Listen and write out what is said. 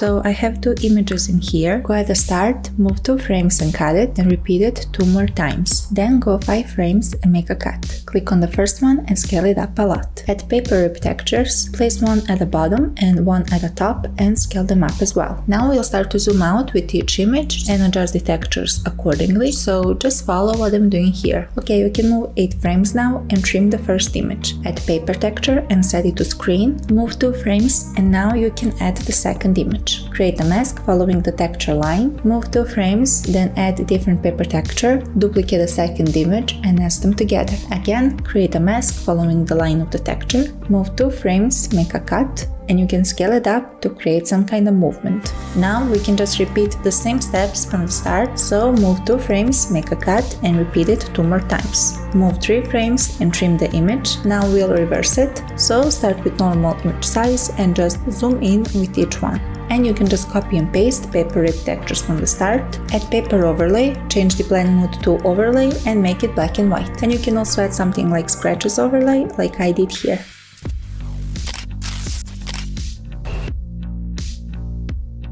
So I have two images in here. Go at the start, move two frames and cut it, and repeat it two more times. Then go 5 frames and make a cut. Click on the first one and scale it up a lot. Add paper textures, place one at the bottom and one at the top and scale them up as well. Now we'll start to zoom out with each image and adjust the textures accordingly, so just follow what I'm doing here. Okay, we can move 8 frames now and trim the first image. Add paper texture and set it to screen, move 2 frames and now you can add the second image. Create a mask following the texture line, move 2 frames, then add different paper texture, duplicate a second image and nest them together. Again, create a mask following the line of the texture, move 2 frames, make a cut, and you can scale it up to create some kind of movement. Now we can just repeat the same steps from the start, so move 2 frames, make a cut and repeat it 2 more times. Move 3 frames and trim the image, now we'll reverse it, so start with normal image size and just zoom in with each one and you can just copy and paste paper rip textures from the start, add paper overlay, change the blend mode to overlay and make it black and white. And you can also add something like scratches overlay like I did here.